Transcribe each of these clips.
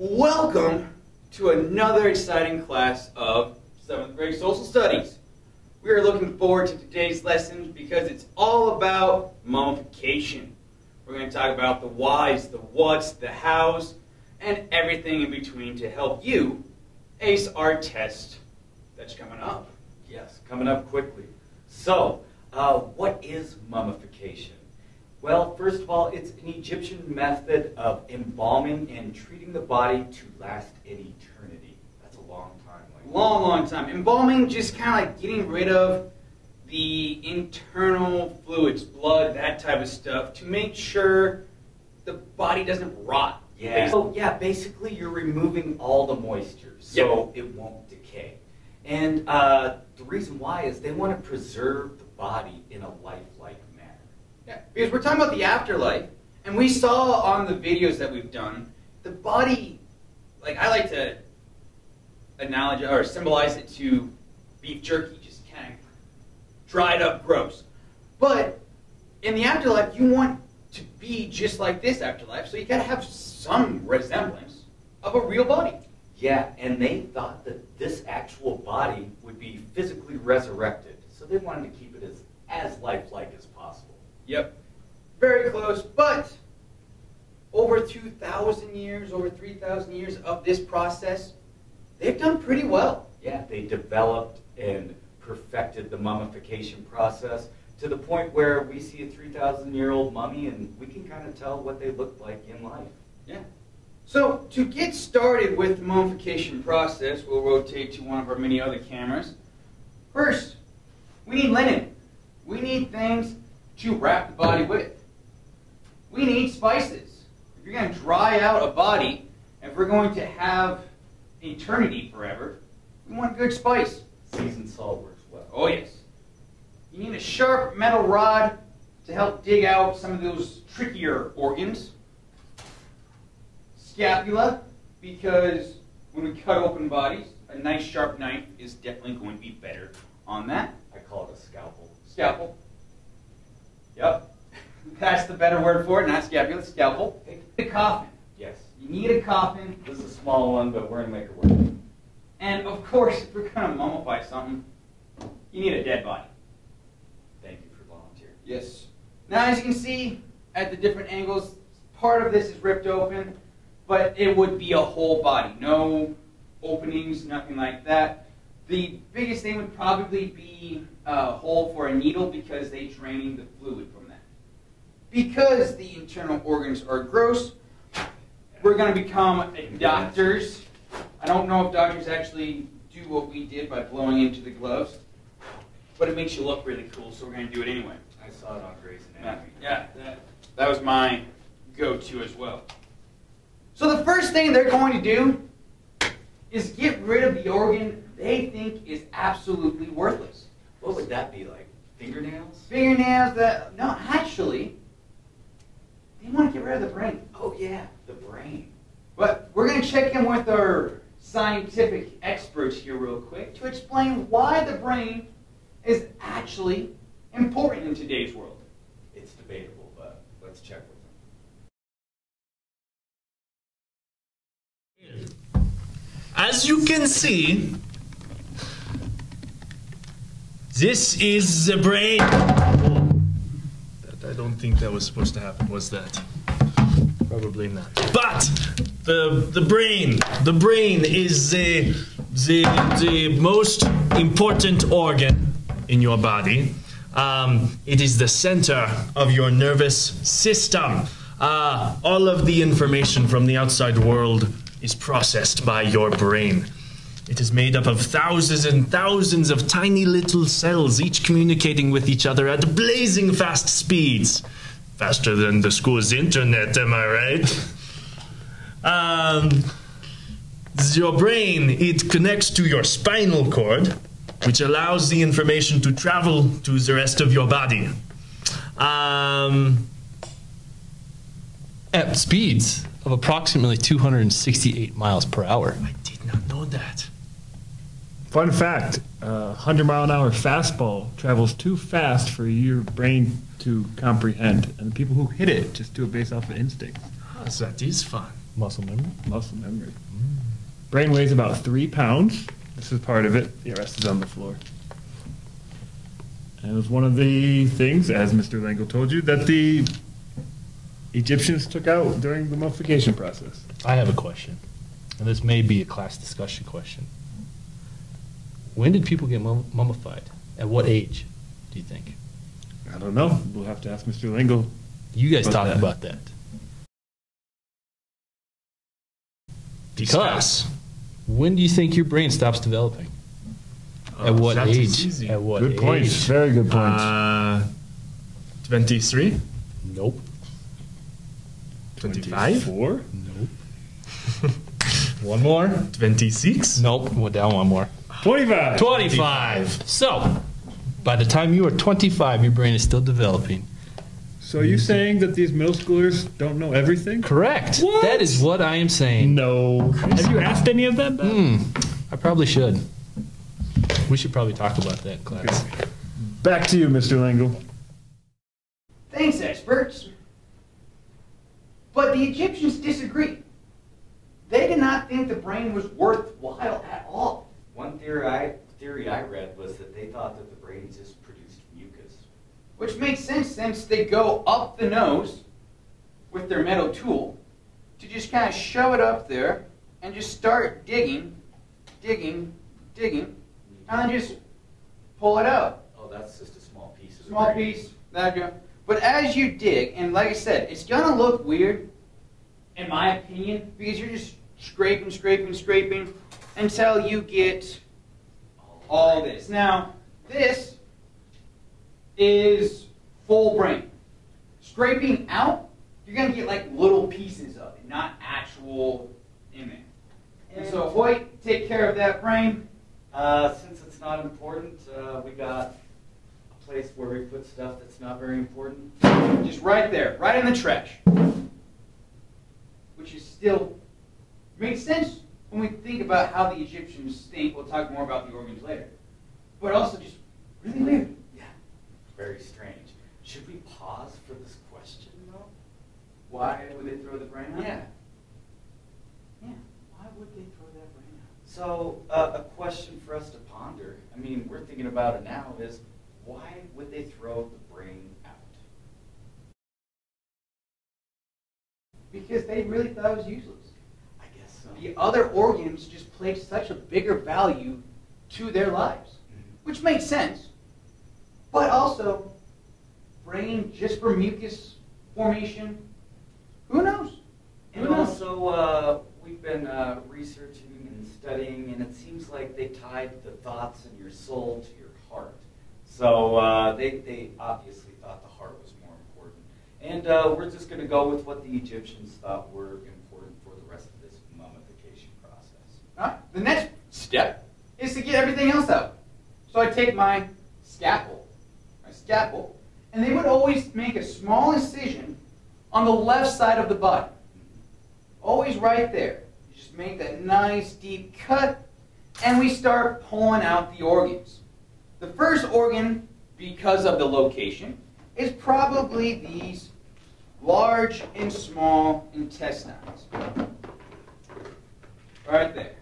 Welcome to another exciting class of 7th grade social studies. We are looking forward to today's lesson because it's all about mummification. We're going to talk about the whys, the whats, the hows, and everything in between to help you ace our test that's coming up. Yes, coming up quickly. So, uh, what is mummification? Well, first of all, it's an Egyptian method of embalming and treating the body to last in eternity. That's a long time. Like Long, long time. Embalming, just kind of like getting rid of the internal fluids, blood, that type of stuff, to make sure the body doesn't rot. Yeah. So yeah, basically you're removing all the moisture, so it won't decay. And uh, the reason why is they want to preserve the body in a lifelike. Yeah, because we're talking about the afterlife, and we saw on the videos that we've done, the body, like I like to analogize or symbolize it to beef jerky, just kind of dried up, gross. But in the afterlife, you want to be just like this afterlife, so you got to have some resemblance of a real body. Yeah, and they thought that this actual body would be physically resurrected, so they wanted to keep it as as lifelike as possible. Yep. Very close, but over 2,000 years, over 3,000 years of this process, they've done pretty well. Yeah, they developed and perfected the mummification process to the point where we see a 3,000 year old mummy and we can kind of tell what they looked like in life. Yeah. So to get started with the mummification process, we'll rotate to one of our many other cameras. First, we need linen. We need things to wrap the body with. We need spices. If you're going to dry out a body, if we're going to have eternity forever, we want good spice. Seasoned salt works well. Oh, yes. You need a sharp metal rod to help dig out some of those trickier organs. Scapula, because when we cut open bodies, a nice sharp knife is definitely going to be better on that. I call it a scalpel. Scalpel. Yep. That's the better word for it, not scapula, scalpel. A coffin. Yes. You need a coffin. This is a small one, but we're going to make it work. And of course, if we're going to mummify something, you need a dead body. Thank you for volunteering. Yes. Now, as you can see at the different angles, part of this is ripped open, but it would be a whole body. No openings, nothing like that. The biggest thing would probably be a hole for a needle because they drain the fluid from that. Because the internal organs are gross, we're going to become doctors. I don't know if doctors actually do what we did by blowing into the gloves, but it makes you look really cool, so we're going to do it anyway. I saw it on Grey's Yeah, Anatomy. yeah that, that was my go-to as well. So the first thing they're going to do is get rid of the organ they think is absolutely worthless. What would that be like? Fingernails? Fingernails, that no, actually, they want to get rid of the brain. Oh yeah, the brain. But we're going to check in with our scientific experts here real quick to explain why the brain is actually important in today's world. It's debatable, but let's check with them. As you can see, this is the brain. That, I don't think that was supposed to happen, was that? Probably not. But the the brain, the brain is the the the most important organ in your body. Um, it is the center of your nervous system. Uh, all of the information from the outside world is processed by your brain. It is made up of thousands and thousands of tiny little cells, each communicating with each other at blazing fast speeds. Faster than the school's internet, am I right? Um, your brain, it connects to your spinal cord, which allows the information to travel to the rest of your body. Um, at speeds of approximately 268 miles per hour. I did not know that. Fun fact: a hundred mile an hour fastball travels too fast for your brain to comprehend, and the people who hit it just do it based off of instinct. Ah, that is fun. Muscle memory. Muscle memory. Brain weighs about three pounds. This is part of it. The rest is on the floor. And it was one of the things, as Mr. Langel told you, that the Egyptians took out during the mummification process. I have a question, and this may be a class discussion question. When did people get mum- mummified? At what age, do you think? I don't know. We'll have to ask Mr. Langel. You guys About talk that. about that. Discuss. Because when do you think your brain stops developing? At what that is age? easy. At what good age? points. Very good points. Uh, 23? Nope. 25? 24? Nope. One more? 26? Nope. Well, down one more. 25. 25. So, by the time you are 25, your brain is still developing. So are you saying that these middle schoolers don't know everything? Correct. What? That is what I am saying. No. Have you asked any of them? Hmm. I probably should. We should probably talk about that in class. Back to you, Mr. Langel. Thanks, experts. But the Egyptians disagreed. They did not think the brain was worthwhile at all. One theory I, theory I read was that they thought that the brain just produced mucus. Which makes sense since they go up the nose with their metal tool to just kind of shove it up there and just start digging, digging, digging, and then just pull it out. Oh, that's just a small piece of Small piece, that go. But as you dig, and like I said, it's gonna look weird, in my opinion, because you're just scraping, scraping, scraping until you get all this. Now, this is full brain. Scraping out, you're gonna get like little pieces of it, not actual image. And so, Hoyt, take care of that brain. Uh, since it's not important, uh, we got a place where we put stuff that's not very important. Just right there, right in the trash. Which is still makes sense when we think about how the Egyptians think. We'll talk more about the organs later. But also just really weird. Yeah. Very strange. Should we pause for this question, though? Why would they throw the brain out? Yeah. Yeah. Why would they throw that brain out? So, uh, a question for us to ponder. I mean, we're thinking about it now is why would they throw the brain out? Because they really thought it was useless. I guess so. The other organs just played such a bigger value to their lives. Mhm. Which makes sense. But also, brain just for mucus formation, who knows? And knows? also, uh, we've been uh, researching and studying, and it seems like they tied the thoughts in your soul to your heart. So uh, they, they obviously thought the heart was more important. And uh, we're just going to go with what the Egyptians thought were important for the rest of this mummification process. Alright, The next step is to get everything else out. So I take my scalpel, my scalpel, and they would always make a small incision on the left side of the body. Always right there. You just make that nice deep cut, and we start pulling out the organs. The first organ, because of the location, is probably these large and small intestines. Right there.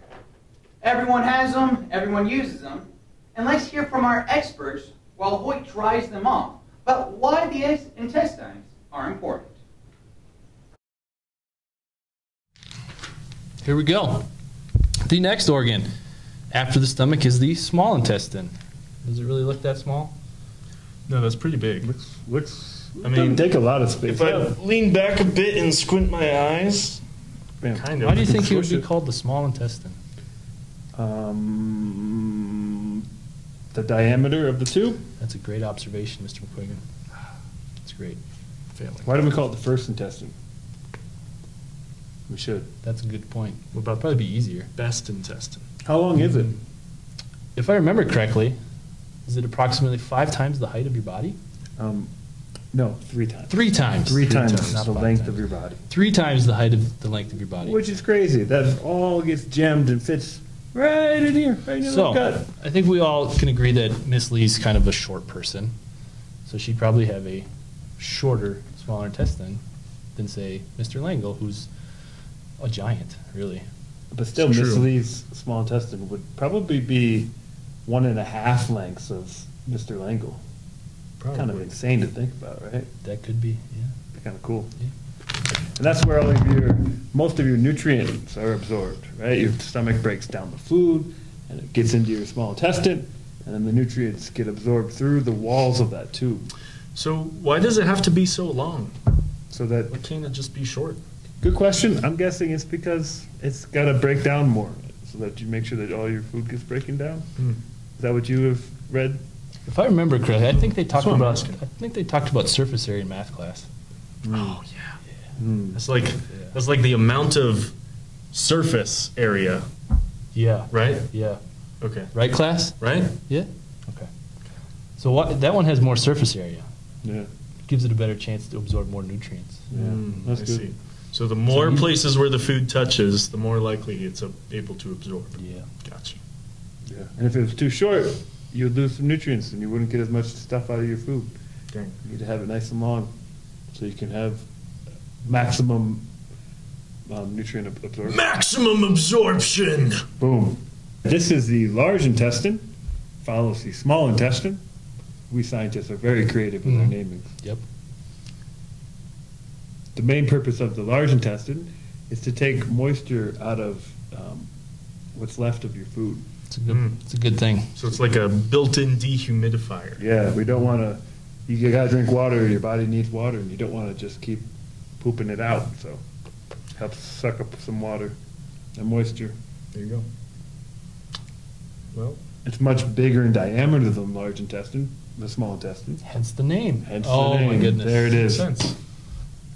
Everyone has them, everyone uses them. And let's hear from our experts while Hoyt dries them off about why the intestines are important. Here we go. The next organ after the stomach is the small intestine. Does it really look that small? No, that's pretty big. Looks, looks, I mean, take a lot of space. If I lean back a bit and squint my eyes, Yeah. kind of. Why do you think it would be called the small intestine? Um, the diameter of the tube. That's a great observation, Mr. McQuiggan. It's great. Failing. Why don't we call it the first intestine? We should. That's a good point. What about Probably be easier. best intestine? How long is it? If I remember correctly, is it approximately five times the height of your body? Um, no, three times. Three times. Three times not the length times. of your body. Three times the height of the length of your body. Which is crazy. That all gets gemmed and fits right in here, right in the so, gut. I think we all can agree that Miss Lee's kind of a short person. So she'd probably have a shorter, smaller intestine than, say, Mr. Langel, who's a giant, really. But still, It's Miss. Lee's small intestine would probably be one and a half lengths of Mr. Langel. Kind of insane to think about, right? That could be, yeah. Kind of cool. Yeah. And that's where all of your, most of your nutrients are absorbed, right? Your stomach breaks down the food, and it gets into your small intestine, and then the nutrients get absorbed through the walls of that tube. So why does it have to be so long? So that, Why can't it just be short? good question. I'm guessing it's because it's got to break down more, so that you make sure that all your food gets breaking down. Hmm. Is that what you have read? If I remember correctly, I think they talked about. I think they talked about surface area in math class. Oh yeah. Hmm. That's like that's like the amount of surface area, Yeah. right? Yeah. Okay. Right, class? Right? Yeah. Okay. So what? That one has more surface area. Yeah. Gives it a better chance to absorb more nutrients. Yeah, Mm, that's I good. see. So the more you- places where the food touches, the more likely it's able to absorb. Yeah. Gotcha. Yeah. And if it was too short, you'd lose some nutrients, and you wouldn't get as much stuff out of your food. Dang. You need to have it nice and long, so you can have maximum um, nutrient absorption. Maximum absorption. Boom. This is the large intestine, follows the small intestine. We scientists are very creative with our Mhm. naming. Yep. The main purpose of the large intestine is to take moisture out of um, what's left of your food. It's a good. Mm. It's a good thing. So it's like a built-in dehumidifier. Yeah, we don't want to. You gotta drink water. Your body needs water, and you don't want to just keep pooping it out. So, helps suck up some water and moisture. There you go. Well, It's much bigger in diameter than the large intestine, the small intestine. Hence the name. Hence the oh my goodness. There it is. sense.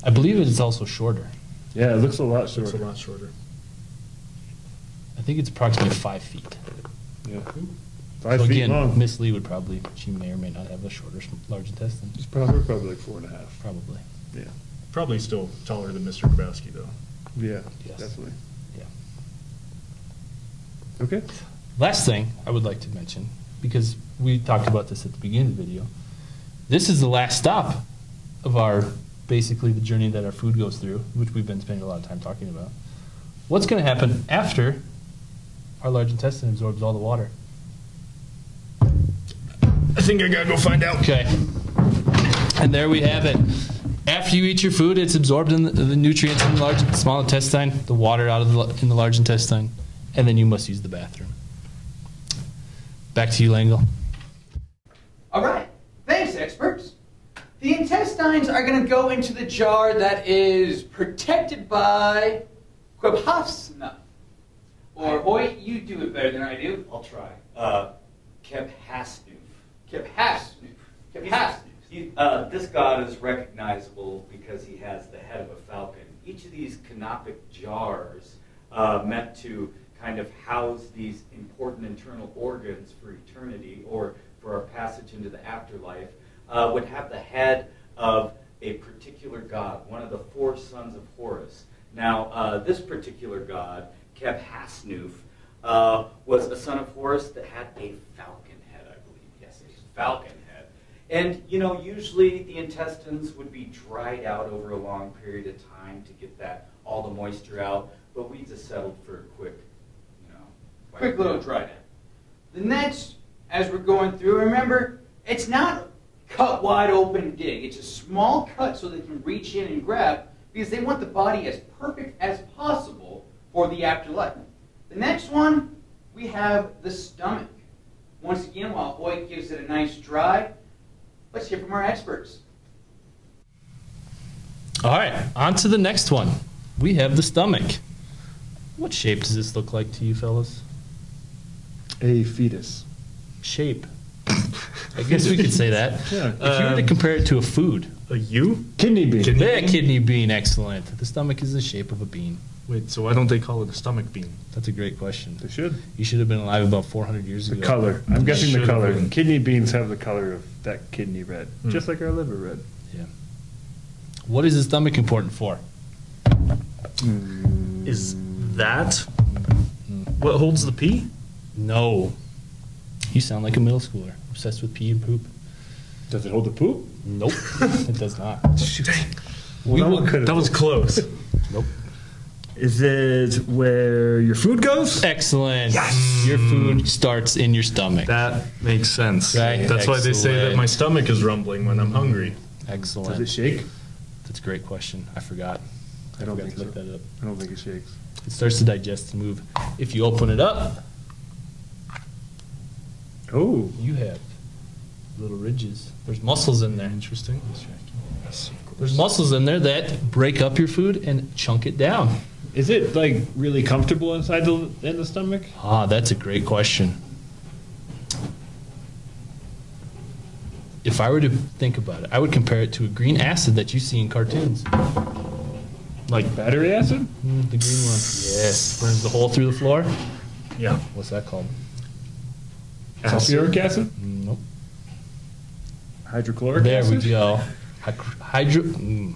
I believe it is also shorter. Yeah, it looks a lot shorter. It's shorter. a lot shorter. I think it's approximately five feet. Yeah, five so feet again, long. Miss Lee would probably. She may or may not have a shorter, large intestine. It's probably probably like four and a half. Probably. Yeah, Probably still taller than Mr. Grabowski, though. yeah, Yes. definitely. Yeah. Okay. Last thing I would like to mention, because we talked about this at the beginning of the video, this is the last stop of our basically the journey that our food goes through, which we've been spending a lot of time talking about. What's going to happen after our large intestine absorbs all the water? I think I gotta go find out. Okay. And there we have it. After you eat your food, it's absorbed in the, the nutrients in the large, small intestine, the water out of the, in the large intestine, and then you must use the bathroom. Back to you, Langel. All right. Thanks, experts. The intestines are going to go into the jar that is protected by Quebhafsna. Or, Hoyt, you do it better than I do. I'll try. Uh, Keb Hasnoof. Quebhafsna. Uh, this god is recognizable because he has the head of a falcon. Each of these canopic jars uh, meant to kind of house these important internal organs for eternity or for our passage into the afterlife uh, would have the head of a particular god, one of the four sons of Horus. Now, uh, this particular god, Keb Hasnoof, uh, was a son of Horus that had a falcon head, I believe. Yes, a falcon. And, you know, usually the intestines would be dried out over a long period of time to get that all the moisture out, but we just settled for a quick, you know, Quick little dry down. The next, as we're going through, remember, it's not cut wide open dig. It's a small cut so they can reach in and grab because they want the body as perfect as possible for the afterlife. The next one, we have the stomach. Once again, while Hoyt gives it a nice dry, let's hear from our experts. All right, on to the next one. We have the stomach. What shape does this look like to you, fellas? A fetus. Shape. I guess we could say that. Yeah. If you were to Um, compare it to a food, A U? Kidney bean. Kidney- yeah, kidney bean, excellent. The stomach is the shape of a bean. Wait, so why don't they call it a stomach bean? That's a great question. They should. You should have been alive about 400 years The ago. The color. I'm guessing the color. been. Kidney beans have the color of that kidney red, Hmm. just like our liver red. Yeah. What is the stomach important for? Is that what holds the pee? No. You sound like a middle schooler, obsessed with pee and poop. Does it hold the poop? Nope, it does not. Shoot. We Well, will- could've- That was close. Nope. Is it where your food goes? Excellent. Yes. Mm. Your food starts in your stomach. That makes sense. Right. That's why they say that my stomach is rumbling when I'm hungry. Excellent. Does it shake? That's a great question. I forgot. I don't forgot think to look so. that up. I don't think it shakes. It starts to digest and move. If you open it up, Oh, you have little ridges. There's muscles in there. Interesting. There's muscles in there that break up your food and chunk it down. Is it like really comfortable inside the in the stomach? Ah, that's a great question. If I were to think about it, I would compare it to a green acid that you see in cartoons. Like battery acid? Mm, the green one. Yes. Burns the hole through the floor. Yeah. What's that called? Sulfuric acid? Nope. Hydrochloric There acid? we go. Hydro. Mm,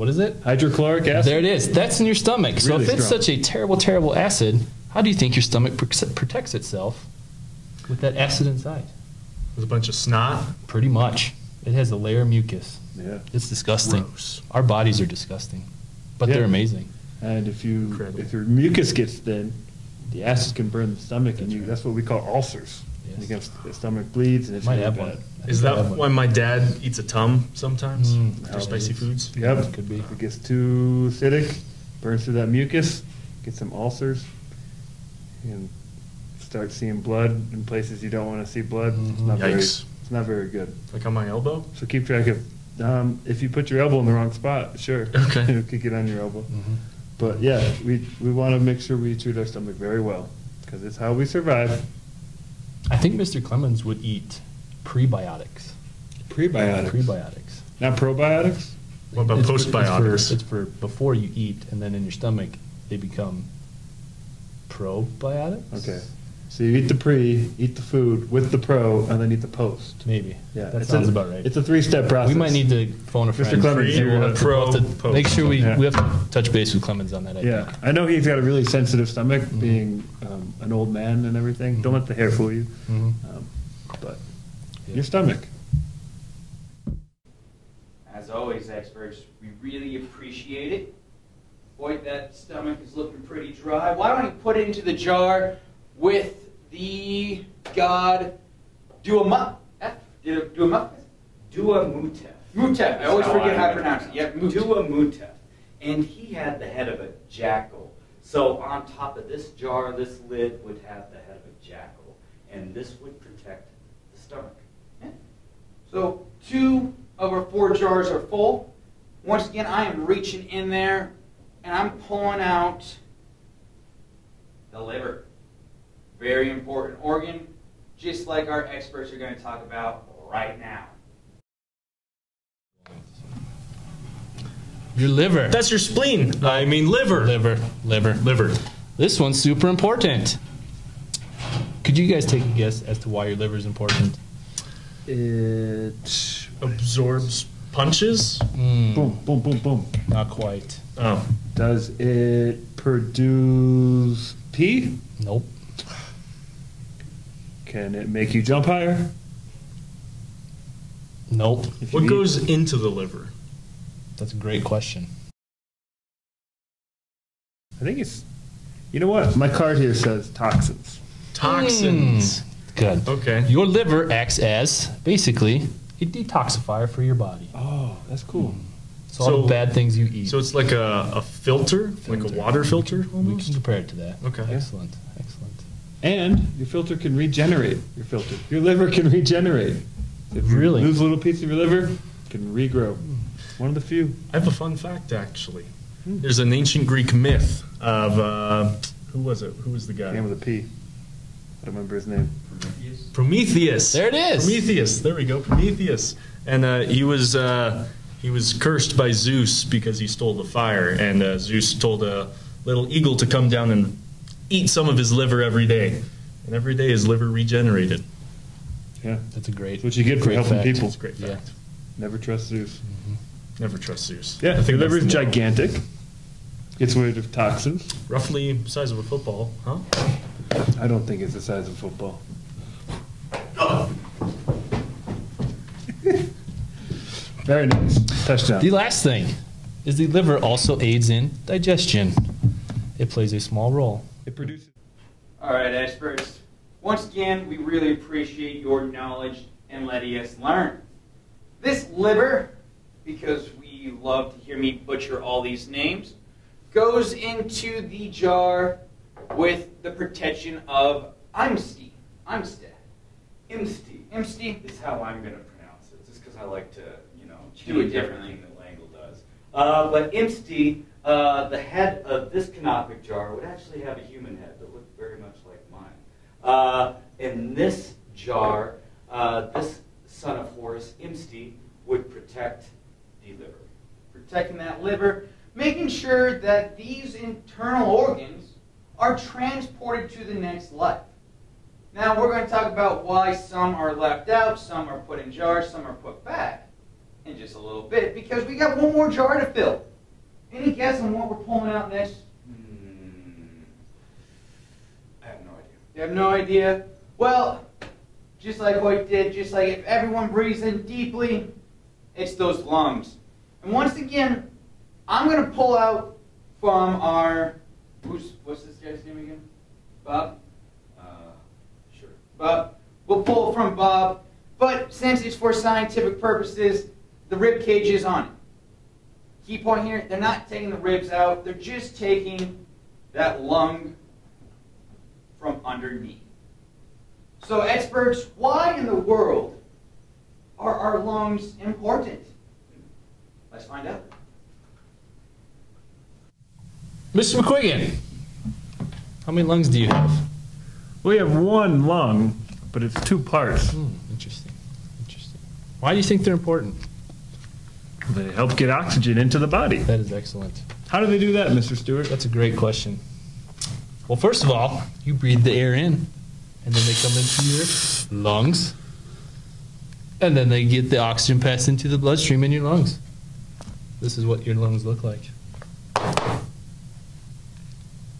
what is it? Hydrochloric acid? There it is. That's in your stomach. So Really if it's strong. such a terrible, terrible acid, how do you think your stomach protects itself with that acid inside? With a bunch of snot. Pretty much. It has a layer of mucus. Yeah. It's disgusting. Gross. Our bodies are disgusting, but Yeah. they're amazing. And if you Incredible. if your mucus gets thin, the acid can burn the stomach, and you that's what we call ulcers. Yes. And against the stomach bleeds, and it's Might really have bad. one. Is that have one. why my dad eats a tum sometimes? Mm, for probably spicy is. foods? Yep, Could be. If it gets too acidic, burns through that mucus, gets some ulcers, and start seeing blood in places you don't want to see blood. It's not very. Yikes. It's not very good. Like on my elbow? So keep track of. Um, if you put your elbow in the wrong spot, sure, Okay. it could get on your elbow. Mhm. But yeah, we we want to make sure we treat our stomach very well because it's how we survive. I think Mr. Clemens would eat prebiotics. Prebiotics, Prebiotics. not probiotics. What about It's for- postbiotics? It's for, it's for before you eat, and then in your stomach, they become probiotics. Okay, so you eat the pre, eat the food with the pro, and then eat the post. Maybe. Yeah, That sounds a- about right. It's a three-step process. we might need to phone a friend. Mr. friend. Clemens, We'll you're have a to- we'll have to pro Make sure we, Yeah. we have to touch base with Clemens on that. I Yeah, think. I know he's got a really sensitive stomach, Mhm. being um, an old man and everything. Don't let the hair fool you. Mhm. Um, but Yeah. your stomach. As always, experts, we really appreciate it. Boy, that stomach is looking pretty dry. Why don't you put it into the jar with the god Duama? F? Duama? Dua Mutef. Mutef. I always That's how forget how to pronounce it. Yeah, Mutef. Dua Mutef. And he had the head of a jackal. So on top of this jar, this lid would have the head of a jackal. And this would protect the stomach. So two of our four jars are full. Once again, I am reaching in there and I'm pulling out the liver. Very important organ, just like our experts are going to talk about right now. Your liver. That's your spleen. I mean liver. liver. Liver. Liver. This one's super important. Could you guys take a guess as to why your liver is important? It Absorbs punches. Mm, boom, boom, boom, boom. Not quite. Oh. Does it produce pee? Nope. Can it make you jump higher? Nope. If you What eat- goes into the liver? That's a great question. I think it's. You know what? My card here says toxins. Toxins. Mm, Good. Okay. Your liver acts as basically a detoxifier for your body. Oh, that's cool. So, all So- the bad things you eat. So it's like a, a filter, like a water filter we almost? can compare it to that. Okay. Excellent. Excellent. And your filter can regenerate. Your filter, your liver can regenerate. If you Really? lose a little piece of your liver, it can regrow. One of the few. I have a fun fact, actually. There's an ancient Greek myth of, uh, who was it? Who was the guy? Name with a P. I don't remember his name. Prometheus. There it is. Prometheus. There we go. Prometheus. And uh, he was uh, he was cursed by Zeus because he stole the fire, and uh, Zeus told a little eagle to come down and eat some of his liver every day, and every day his liver regenerated. Yeah, That's a great. that's what you get for helping fact. people. It's a great Yeah. fact. Never trust Zeus. Mm-hmm. Never trust Zeus. Yeah, I your think that's liver's the moral. gigantic. Gets rid of toxins. Roughly the size of a football, huh? I don't think it's the size of a football. Very nice. Touchdown. The last thing is the liver also aids in digestion. it plays a small role. It produces. All right, experts. Once again, we really appreciate your knowledge and letting us learn. This liver, because we love to hear me butcher all these names, goes into the jar with the protection of Imsti. Imstead. Imsti Imsti. is how I'm going to pronounce it, just because I like to, you know, Do it differently. that Langel does. Uh, but Imsti, uh, the head of this canopic jar would actually have a human head that looked very much like mine. Uh, in this jar, uh, this son of Horus, Imsti, would protect the liver. protecting that liver, making sure that these internal organs are transported to the next life. Now, we're going to talk about why some are left out, some are put in jars, some are put back in just a little bit, because we got one more jar to fill. Any guess on what we're pulling out next? Hmm. I have no idea. You have no idea? Well, just like Hoyt did, just like if everyone breathes in deeply, it's those lungs. And once again, I'm going to pull out from our. Who's, what's this guy's name again? Bob? Uh, sure. Bob. We'll pull from Bob, but since it's for scientific purposes, the rib cage is on it. Key point here, they're not taking the ribs out, they're just taking that lung from underneath. So experts, why in the world are our lungs important? Let's find out. Mr. McQuiggan, how many lungs do you have? We have one lung, but it's two parts. Hmm, interesting. Interesting. Why do you think they're important? They help get oxygen into the body. That is excellent. How do they do that, Mr. Stewart? That's a great question. Well, first of all, you breathe the air in, and then they come into your lungs, and then they get the oxygen passed into the bloodstream in your lungs. This is what your lungs look like.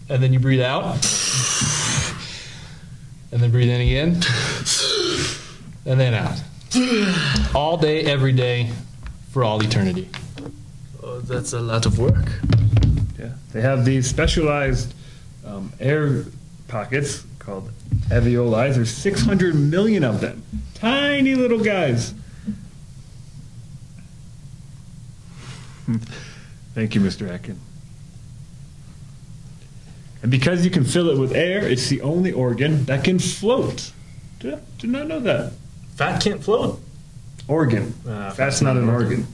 And then you breathe out, and then breathe in again, and then out. All day, every day, for all eternity. Oh, that's a lot of work. Yeah. They have these specialized um, air pockets called alveoli. There's 600 million of them. Tiny little guys. Thank you, Mr. Atkin. And because you can fill it with air, it's the only organ that can float. Did, did not know that. Fat can't float. Organ. Ah, That's not an organ.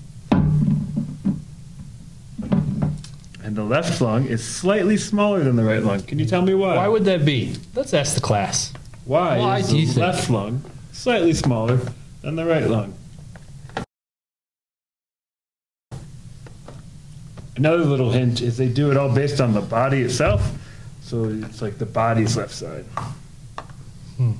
And the left lung is slightly smaller than the right lung. Can you tell me why? Why would that be? Let's ask the class. Why, why is do you the think? left lung slightly smaller than the right lung? Another little hint is they do it all based on the body itself. So it's like the body's left side. Hmm.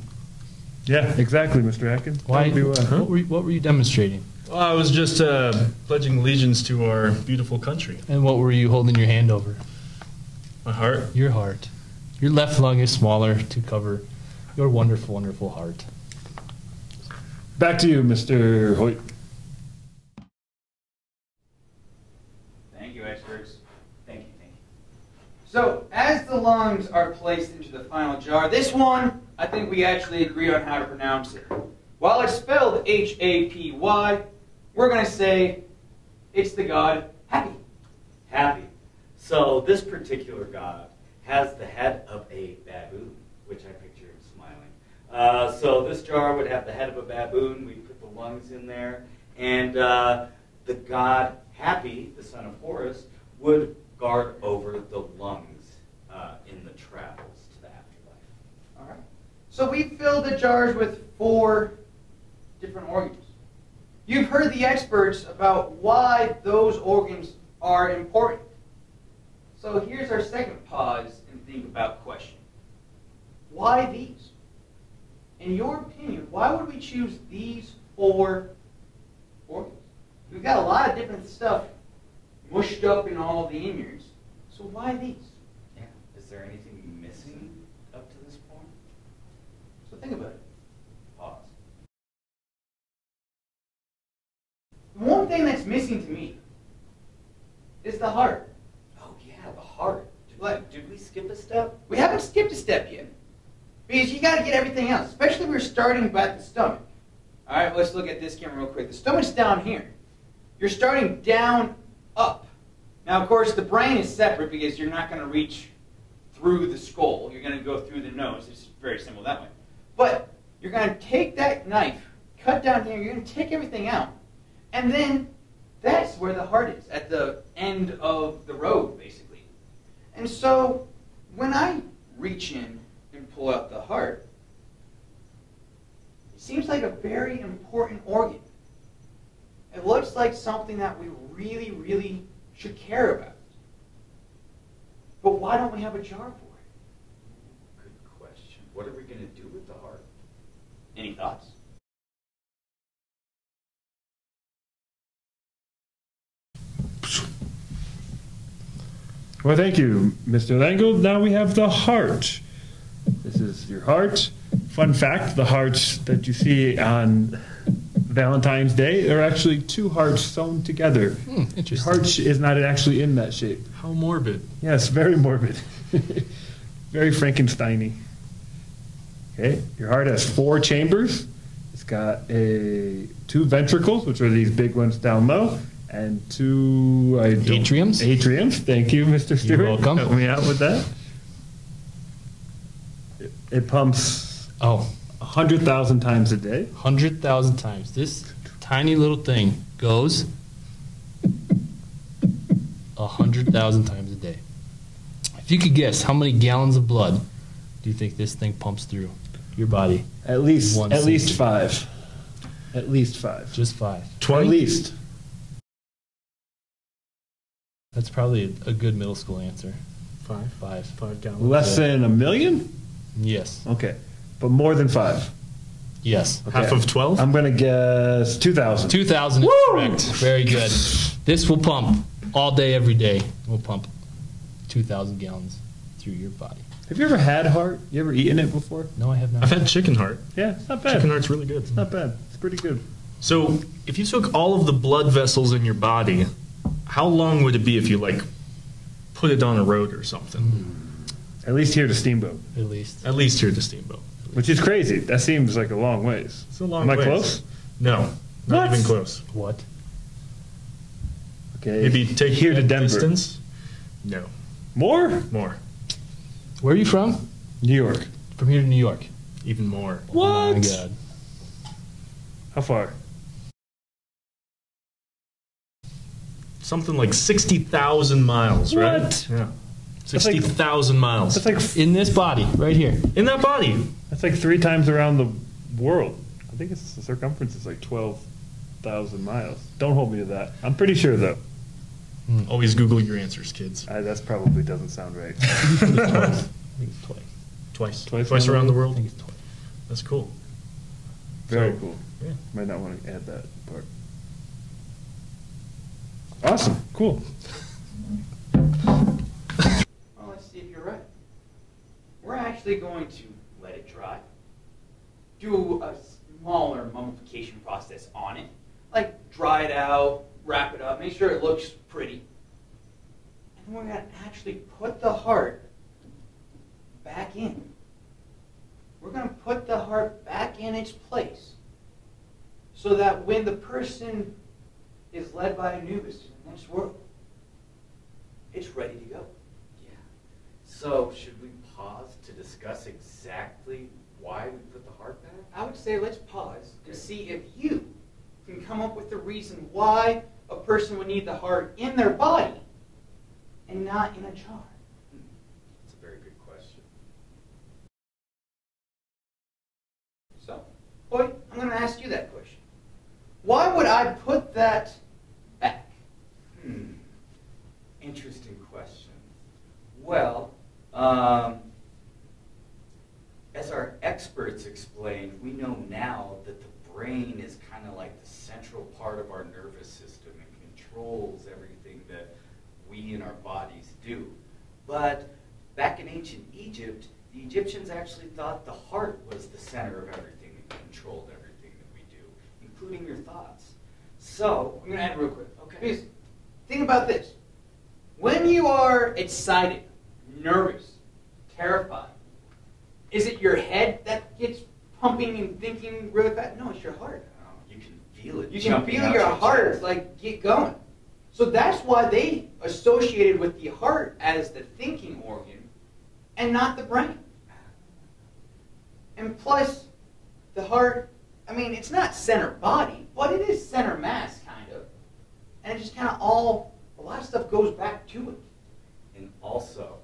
Yeah, exactly, Mr. Atkins. Why? would be why. What, were you, what were you demonstrating? Well, I was just uh, pledging allegiance to our beautiful country. And what were you holding your hand over? My heart. Your heart. Your left lung is smaller to cover your wonderful, wonderful heart. Back to you, Mr. Hoyt. Thank you, experts. Thank you, thank you. So, as the lungs are placed into the final jar, this one, I think we actually agree on how to pronounce it. While it's spelled H A P Y, we're going to say it's the god Happy. Happy. So this particular god has the head of a baboon, which I picture him smiling. Uh, so this jar would have the head of a baboon. We put the lungs in there, and uh, the god Happy, the son of Horus, would guard over the lungs uh, in the travels to the afterlife. All right. So we filled the jars with four different organs. You've heard the experts about why those organs are important. So here's our second pause and think about question. Why these? In your opinion, why would we choose these four organs? We've got a lot of different stuff mushed up in all the emirs. So why these? Yeah. Is there anything missing up to this point? So think about it. Pause. One thing that's missing to me is the heart. Oh yeah, the heart. Did, Like- we, skip a step? We haven't skipped a step yet. Because you got to get everything else, especially we're starting at the stomach. All right, let's look at this camera real quick. The stomach's down here. You're starting down, up. Now, of course, the brain is separate because you're not going to reach through the skull. You're going to go through the nose. It's very simple that way. But you're going to take that knife, cut down here, you're going to take everything out. And then that's where the heart is, at the end of the road, basically. And so when I reach in and pull out the heart, it seems like a very important organ. It looks like something that we really, really should care about. But why don't we have a jar for. What are we going to do with the heart? Any thoughts? Well, thank you, Mr. Langel. Now we have the heart. This is your heart. Fun fact the hearts that you see on Valentine's Day are actually two hearts sewn together. Hmm, The interesting. heart is not actually in that shape. How morbid. Yes, very morbid. very Frankensteiny. Okay, your heart has four chambers. It's got a two ventricles, which are these big ones down low, and two I Atriums? Atriums. Thank you, Mr. Stewart. You're welcome. Help me out with that. It, it pumps Oh, a hundred thousand times a day. 100,000 times. This tiny little thing goes 100,000 times a day. If you could guess how many gallons of blood do you think this thing pumps through your body? At least, One at least five. At least five. Just five. At least. That's probably a, a good middle school answer. Five. Five. Five gallons. Less than a million. Yes. Okay, but more than five. Yes. Half of 12? I'm gonna guess two thousand. 2,000 is Woo! correct. Very good. This will pump all day, every day. We'll pump 2,000 gallons through your body. Have you ever had heart? You ever eaten it before? No, I have not. I've had chicken heart. Yeah, it's not bad. Chicken heart's really good. It's not bad. It's pretty good. So, if you took all of the blood vessels in your body, how long would it be if you like put it on a road or something? At least here to Steamboat, At least. At least here to Steamboat. which is crazy. That seems like a long ways. It's a long Am I ways. close? No, not What? even close. What? Okay. Maybe take here to that Denver. Distance? No, More? more, Where are you from? New York. From here to New York. even more. Oh my What? God. How far? Something like sixty thousand miles, right? What? Yeah, like- sixty thousand miles That's like In this body, right here. in that body. that's like three times around the world. I think it's the circumference is like twelve thousand miles. Don't hold me to that. I'm pretty sure though. Hmm, always Google your answers, kids. I, that's probably doesn't sound right. I twice. Twice, Twice twice, around around the the I world. think it's twice. That's cool. Very So, cool. yeah. Might not want to add that part. Awesome. Cool. Oh, well, let's see if you're right. We're actually going to let it dry, do a smaller mummification process on it, like dry it out, wrap it up, make sure it looks pretty. And we're going to actually put the heart back in. We're going to put the heart back in its place so that when the person is led by Anubis to the next world, it's ready to go. Yeah. So, should we pause to discuss exactly why we put the heart back? I would say let's pause and see if you can come up with the reason why a person would need the heart in their body and not in a jar. That's a very good question. So, boy, I'm going to ask you that question. Why would I put that back? Hmm. Interesting question. Well, um, as our experts explained, we know now that the brain is kind of like the central part of our nervous system controls everything that we in our bodies do. But back in ancient Egypt, the Egyptians actually thought the heart was the center of everything and controlled everything that we do, including your thoughts. So, I'm going to add real quick. Okay. Because think about this. When you are excited, nervous, terrified? Is it your head that gets pumping and thinking really fast? No, it's your heart. You can feel it. You can feel out your heart chest. like get going. So that's why they associated with the heart as the thinking organ and not the brain. And plus, the heart, I mean, it's not center body, but it is center mass, kind of. And it just kind of all, a lot of stuff goes back to it. And also,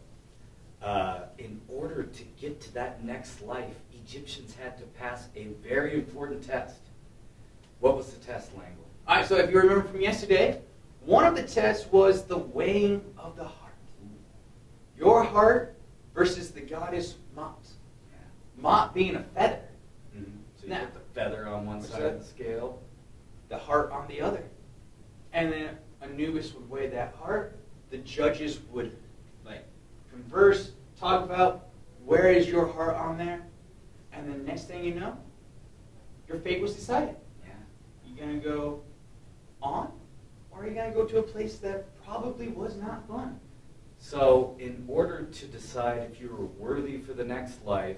uh, in order to get to that next life, Egyptians had to pass a very important test. What was the test, Langel? All right, so if you remember from yesterday, one of the tests was the weighing of the heart. Your heart versus the goddess Ma'at. Ma'at being a feather, Mm-hmm. So you Now- put the feather on one side of the scale. the heart on the other. And then Anubis would weigh that heart. The judges would like converse, talk about where is your heart on there. And then next thing you know, your fate was decided. Yeah. You gonna go on, or are you gonna go to a place that probably was not fun? So, in order to decide if you were worthy for the next life,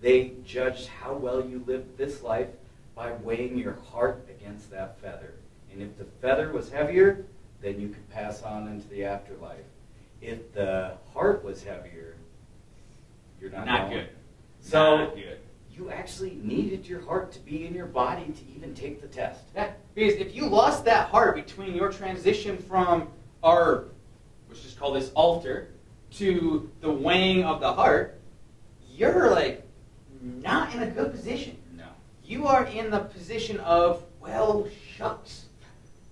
they judged how well you lived this life by weighing your heart against that feather. And if the feather was heavier, then you could pass on into the afterlife. If the heart was heavier, you're not, Not going. good. So, Not good. You actually needed your heart to be in your body to even take the test. Yeah, because if you lost that heart between your transition from our, let's just call this altar, to the weighing of the heart, you're like not in a good position. No. You are in the position of, well, shucks.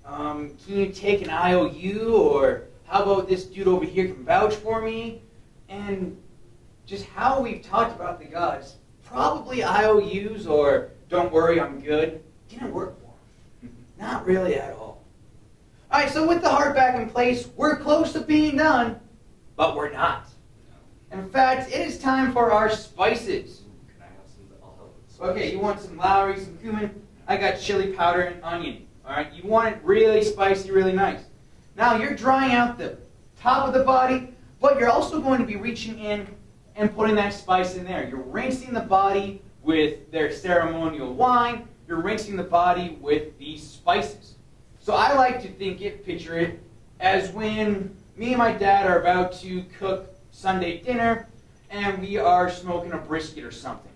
Um, can you take an IOU, or how about this dude over here can vouch for me? And just how we've talked about the gods, probably IOUs or don't worry, I'm good, didn't work for him. Mm-hmm. Not really at all. All right, so with the heart back in place, we're close to being done, but we're not. In fact, it is time for our spices. Can I have some? I'll help with Okay, you want some Lowry, some cumin? I got chili powder and onion. All right, you want it really spicy, really nice. Now you're drying out the top of the body, but you're also going to be reaching in and putting that spice in there. You're rinsing the body with their ceremonial wine. You're rinsing the body with these spices. So I like to think it, picture it, as when me and my dad are about to cook Sunday dinner and we are smoking a brisket or something.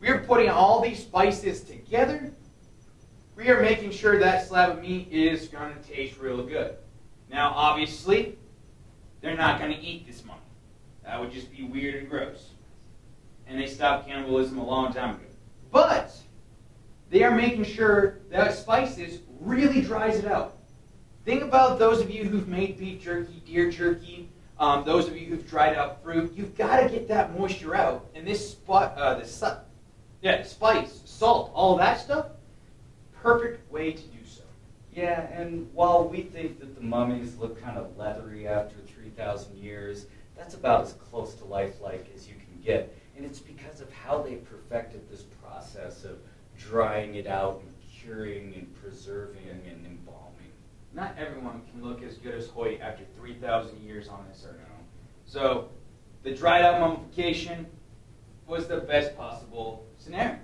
We are putting all these spices together. We are making sure that slab of meat is going to taste real good. Now, obviously, they're not going to eat this monkey. That would just be weird and gross. And they stopped cannibalism a long time ago. But they are making sure that spices really dries it out. Think about those of you who've made beef jerky, deer jerky, um, those of you who've dried out fruit. You've got to get that moisture out. And this spot, uh, the su- yeah, spice, salt, all that stuff, perfect way to do so. Yeah, and while we think that the mummies look kind of leathery after 3,000 years, that's about as close to lifelike as you can get. And it's because of how they perfected this process of drying it out and curing and preserving and embalming. Not everyone can look as good as Hoyt after 3,000 years on this earth. So, the dried out mummification was the best possible scenario.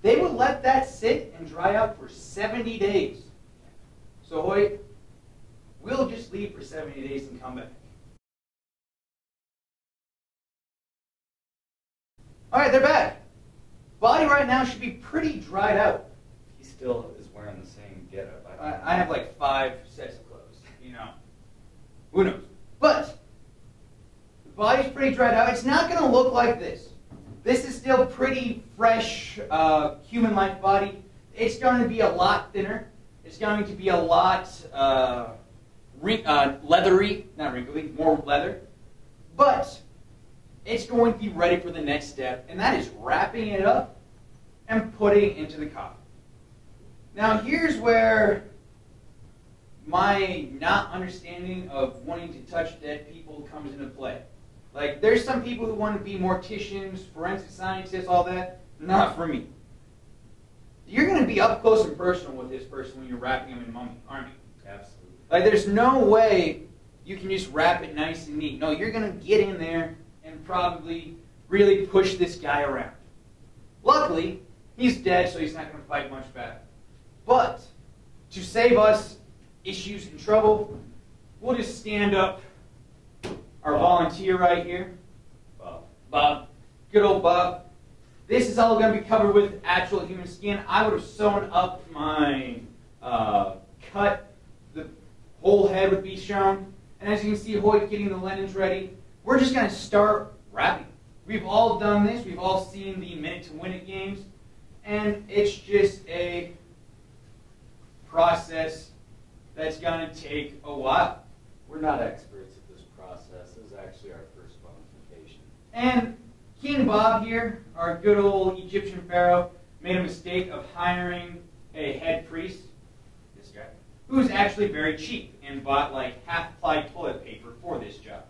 They would let that sit and dry out for 70 days. So, Hoyt, we'll just leave for 70 days and come back. All right, they're back. Body right now should be pretty dried out. He still is wearing the same getup. I, I have like five sets of clothes, you know. Who knows? But the body's pretty dried out. It's not going to look like this. This is still pretty fresh uh, human-like body. It's going to be a lot thinner. It's going to be a lot uh, uh, leathery, not wrinkly, more leather. But it's going to be ready for the next step, and that is wrapping it up and putting it into the coffin. Now, here's where my not understanding of wanting to touch dead people comes into play. Like, there's some people who want to be morticians, forensic scientists, all that. Not for me. You're going to be up close and personal with this person when you're wrapping them in mummy, aren't you? Absolutely. Like, there's no way you can just wrap it nice and neat. No, you're going to get in there and probably really push this guy around. Luckily, he's dead, so he's not going to fight much back. But to save us issues and trouble, we'll just stand up our volunteer right here. Bob. Bob. Good old Bob. This is all going to be covered with actual human skin. I would have sewn up my uh, cut. The whole head would be shown. And as you can see, Hoyt getting the linens ready. We're just going to start wrapping. We've all done this. We've all seen the minute to win it games. And it's just a process that's going to take a while. We're not experts at this process. This is actually our first mummification. And King Bob here, our good old Egyptian pharaoh, made a mistake of hiring a head priest, this guy, who's actually very cheap and bought like half-ply toilet paper for this job.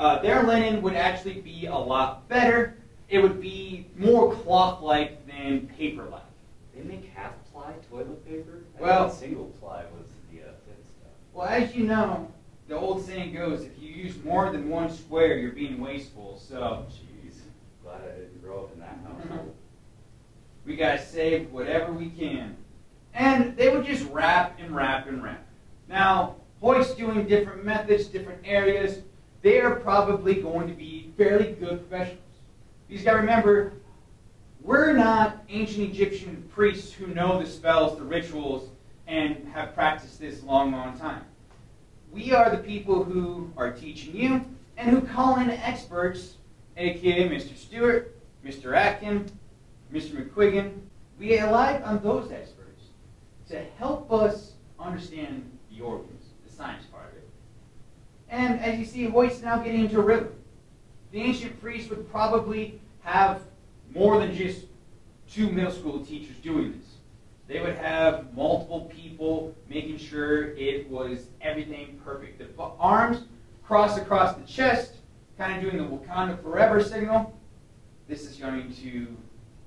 Uh, their linen would actually be a lot better. It would be more cloth-like than paper-like. They make half ply toilet paper? I Well- single ply was the uh, thin stuff. Well, as you know, the old saying goes, if you use more than one square, you're being wasteful. So jeez. Glad I didn't grow up in that household. We gotta save whatever we can. And they would just wrap and wrap and wrap. Now, Hoyt's doing different methods, different areas. They are probably going to be fairly good professionals. Because you gotta remember, we're not ancient Egyptian priests who know the spells, the rituals, and have practiced this long, long time. We are the people who are teaching you and who call in experts, aka Mr. Stewart, Mr. Atkin, Mr. McQuiggan, we rely on those experts to help us understand the organs, the science part of it. And as you see, Hoyt's now getting into a rhythm. The ancient priests would probably have more than just two middle school teachers doing this. They would have multiple people making sure it was everything perfect. The arms crossed across the chest, kind of doing the Wakanda Forever signal. This is going to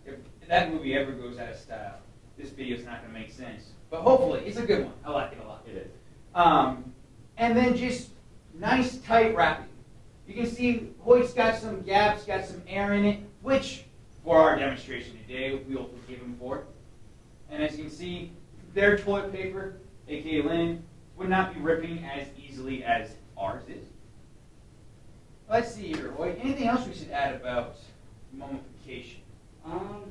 if that movie ever goes out of style, this video is not going to make sense. But hopefully, it's a good one. I like it a lot. It is. Um, and then just nice tight wrapping. You can see Hoyt's got some gaps, got some air in it, which for our demonstration today, we'll forgive him for. And as you can see, their toilet paper, aka linen, would not be ripping as easily as ours is. Let's see here, Hoyt. Anything else we should add about mummification? Um,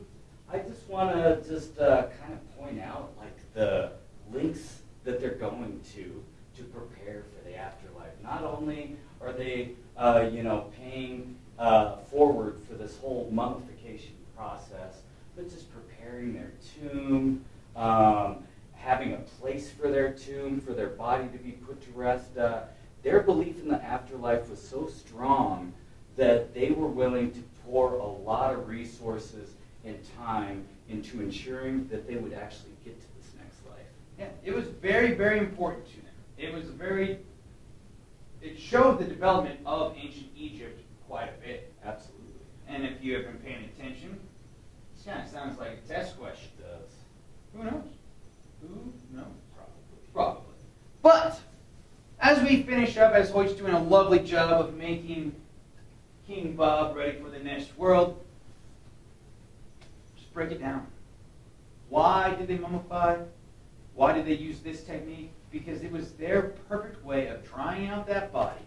I just want to just uh, kind of point out like the links that they're going to to prepare for the afterlife. Not only are they, uh, you know, paying uh, forward for this whole mummification process, but just preparing their tomb, um, having a place for their tomb, for their body to be put to rest. Uh, their belief in the afterlife was so strong that they were willing to pour a lot of resources and time into ensuring that they would actually get to this next life. Yeah, it was very, very important to them. It was very, it showed the development of ancient Egypt quite a bit. Absolutely. And if you have been paying attention, this kind of sounds like a test question. It does. Who knows? Who knows? Probably. Probably. But, as we finish up, as Hoyt's doing a lovely job of making King Bob ready for the next world, just break it down. Why did they mummify? Why did they use this technique? Because it was their perfect way of drying out that body,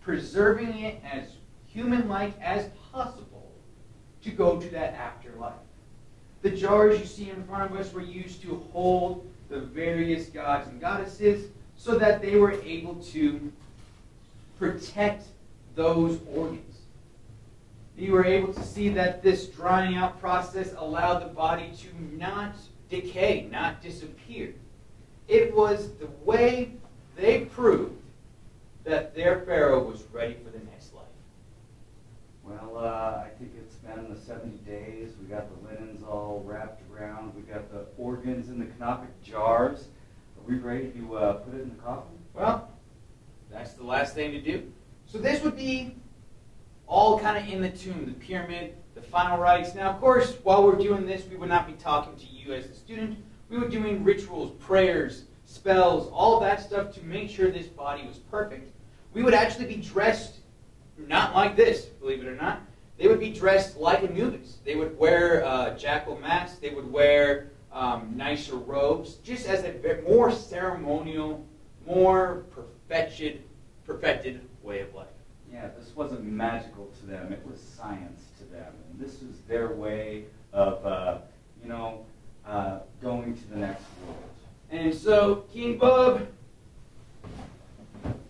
preserving it as human-like as possible to go to that afterlife. The jars you see in front of us were used to hold the various gods and goddesses so that they were able to protect those organs. You were able to see that this drying out process allowed the body to not decay, not disappear. It was the way they proved that their pharaoh was ready for the next life. Well, uh, I think it's been the 70 days. We got the linens all wrapped around. We got the organs in the canopic jars. Are we ready to uh, put it in the coffin? Well, that's the last thing to do. So this would be all kind of in the tomb, the pyramid, the final rites. Now, of course, while we're doing this, we would not be talking to you as a student. We were doing rituals, prayers, spells, all that stuff to make sure this body was perfect. We would actually be dressed not like this, believe it or not. They would be dressed like Anubis. They would wear uh, jackal masks. They would wear um, nicer robes, just as a more ceremonial, more perfected, perfected way of life. Yeah, this wasn't magical to them, it was science to them. And this was their way of, uh, you know, uh, going to the next world. And so, King Bub,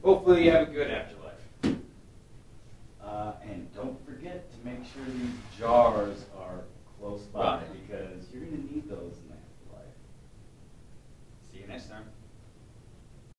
hopefully you have a good afterlife. Uh, and don't forget to make sure these jars are close by because you're going to need those in the afterlife. See you next time.